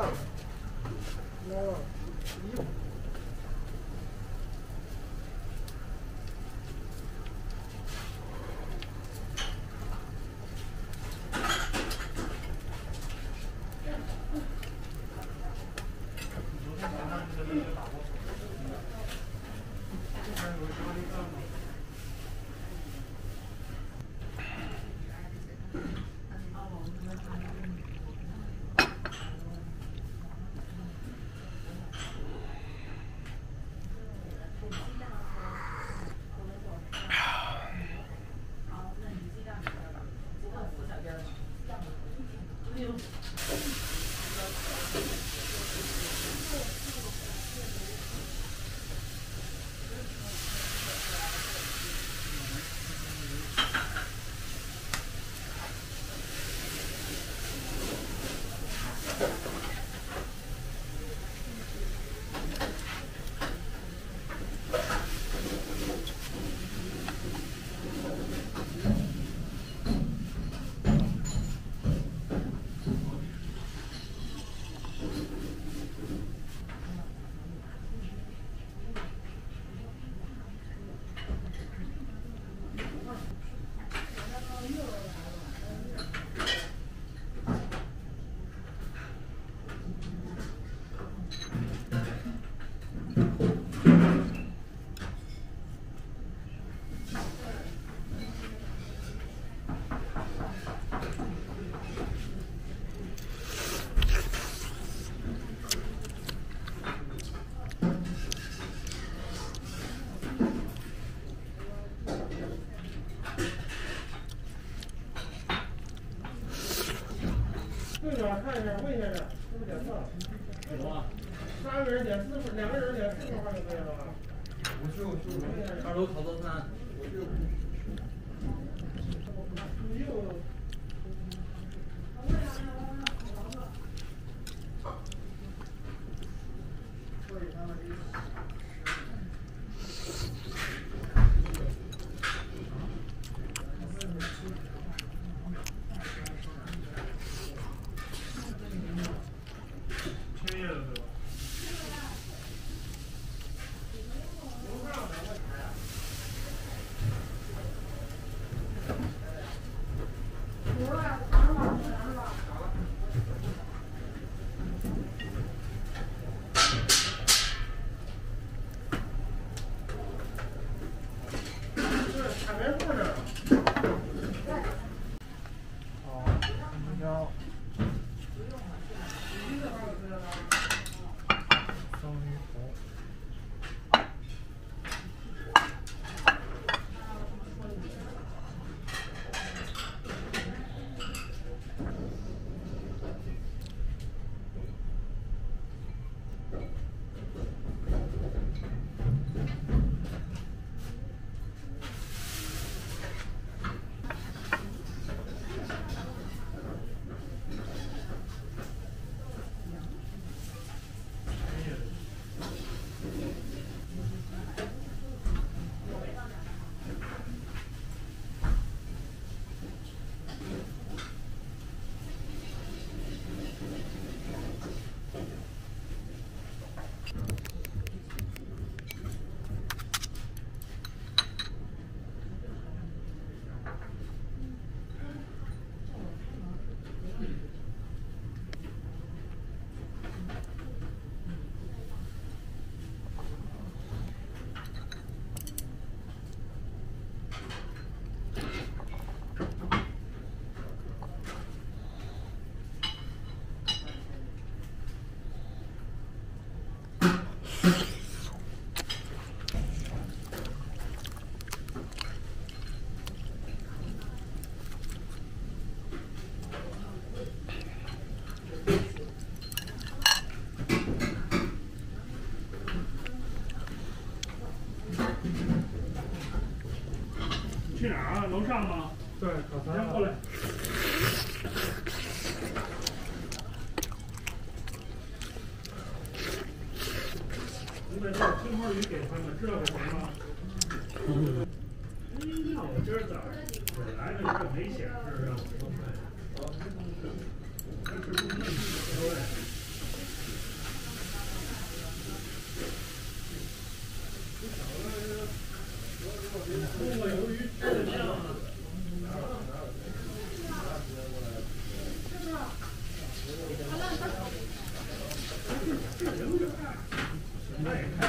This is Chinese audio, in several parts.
嗯你昨天晚上你在那边打过？看一下，问一下这，是不是点错了？有啊，三个人点四份，两个人点四份饭就可以了吧？五十五十五，二楼烤早餐。楼上吗？对，刚才。先过来。你把这青花鱼给他们，知道给谁吗？哎呀，我今儿早上本来就没想事让我做饭。这小子，我我我，Hi.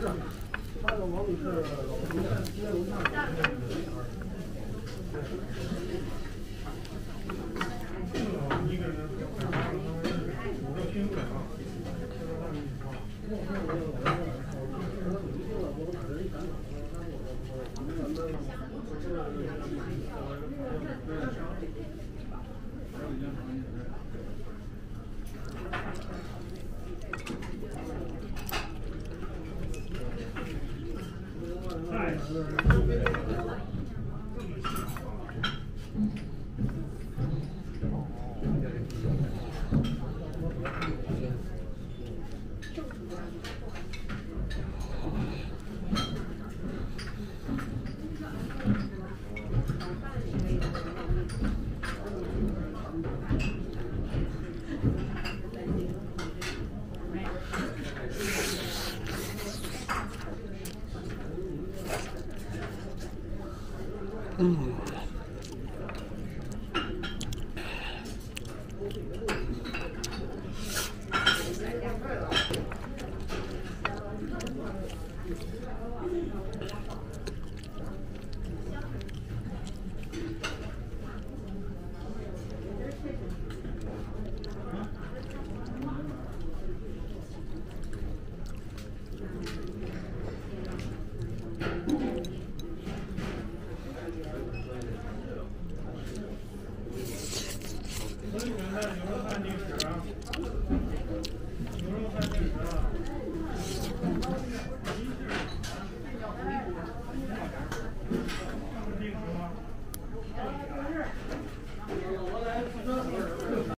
对。嗯。